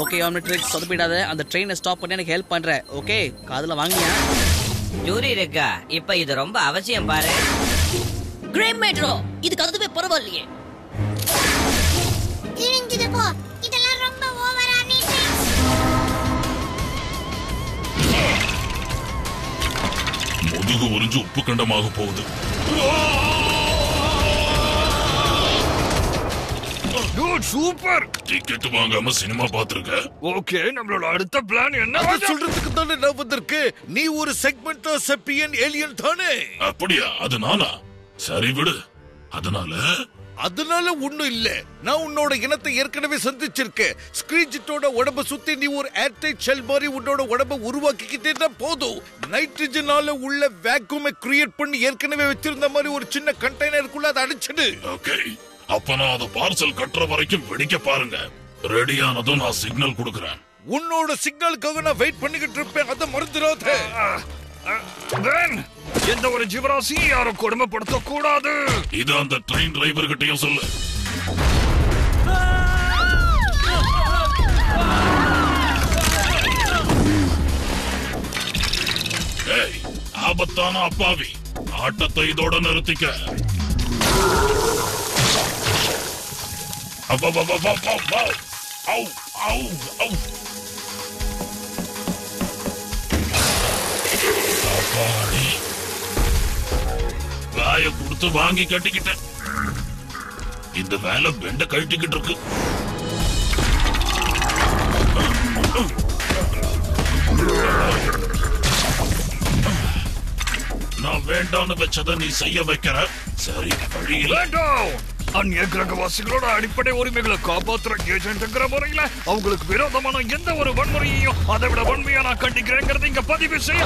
Okay Omnitrix சொதப்பிடாத. அந்த ட்ரெயினை stop பண்ணி எனக்கு ஹெல்ப் பண்ற. ஓகே காதுல வாங்கியா ஜூரி இருக்கா? இப்ப இது ரொம்ப அவசியம் பாரு. கிரேம் மேட்ரோ இதுக்கு அதுவே பரவாயில்லையே. இழிஞ்சது போ. இதெல்லாம் ரொம்ப ஓவரா நீட்டு. முதுகு உறிஞ்சு உப்பு கண்டமாக போகுது. சூப்பர். டிக்கெட் வாங்காம சினிமா பாத்துருக்க ஓகே நம்மளோட அடுத்த பிளான் என்ன? சொல்றதுக்கு தானே நான் வந்திருக்கேன். நீ ஒரு செக்மெண்ட் செப்பியன் ஏலியன் தானே? அப்படியா? அது நானா? சரி விடு. அதனால? அதனால ஒண்ணும் இல்ல. நான் உன்னோட இனத்தை ஏற்கனவே சந்திச்சிருக்கேன். ஸ்கிரீஜிட்டோட உடம்ப சுத்தி நீ ஒரு ஏர்டைட் ஷெல் மாதிரி உன்னோட உடம்ப உருவாக்கிக்கிட்டே தான் போதும். நைட்ரஜனால உள்ள வேக்யூமை கிரியேட் பண்ணி ஏற்கனவே வச்சிருந்த மாதிரி ஒரு சின்ன கண்டெய்னருக்குள்ள அதை அடிச்சிடு. ஓகே அப்ப நான் அதை பார்சல் கட்டுற வரைக்கும் வெடிக்க பாருங்க. ரெடியானதும் நான் சிக்னல் கொடுக்கறேன். உன்னோட சிக்னலுக்காக நான் வெயிட் பண்ணிக்கிட்டு இருப்பேன். அதை மறந்துடாத. எந்த ஒரு ஜீவராசியும் யாரும் கொடுமைப்படுத்த கூடாது இது அந்த ட்ரெயின் டிரைவர் கிட்டயும் சொல்லு. ஏய் ஆபத்தான அப்பாவி. ஆட்டத்தை இதோட நிறுத்திக்க. அப்பப்பப்பப்பப்ப. அவு, அவு, அவு. அப்பாடி. வாய கொடுத்து வாங்கி கட்டிக்கிட்டேன் இந்த வேலை பெண்ட கழட்டிக்கிட்டு இருக்கு நான் வேண்டாம்னு வச்சதை நீ செய்ய வைக்கிற சரி வழியில் வேண்டாம் அந்நிய கிரகவாசிகளோட அடிப்படை உரிமைகளை காப்பாத்துற ஏஜென்ட்ங்கிற முறையில அவங்களுக்கு விரோதமான எந்த ஒரு வன்முறையையும் அதை விட வன்மையா நான் கண்டிக்கிறேங்கிறத இங்க பதிவு செய்ய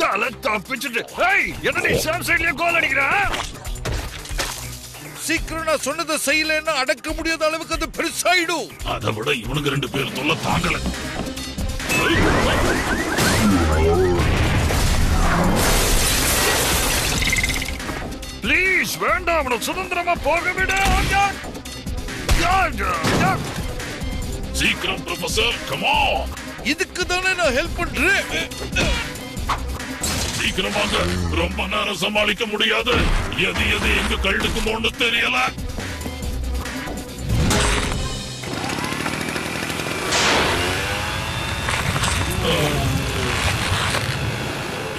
தலை தப்பிச்சுட்டு. ஏய் என்ன நீ சாம் சைட்லயே கோல் அடிக்கிற? சீக்கிரம் நான் சொன்னதை செய்யலைன்னா அடக்க முடியாத அளவுக்கு அது பெருசாயிடும் அதை விட இவனுக்கு ரெண்டு பேர் தொல்லை தாங்கல. வேண்டாம் அவனை சுதந்திரமா போக விடு. சீக்கிரம் ப்ரொஃபசர் கமான் இதுக்கு தானே நான் ஹெல்ப் பண்றேன். சீக்கிரமாக. ரொம்ப நேரம் சமாளிக்க முடியாது. எது எது எங்க கழுக்குமோன்னு தெரியல.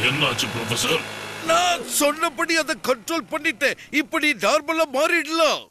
என்னாச்சு ப்ரொஃபசர் நான் சொன்னபடி அதை கண்ட்ரோல் பண்ணிட்டேன். இப்படி நார்மலா மாறிடலாம்.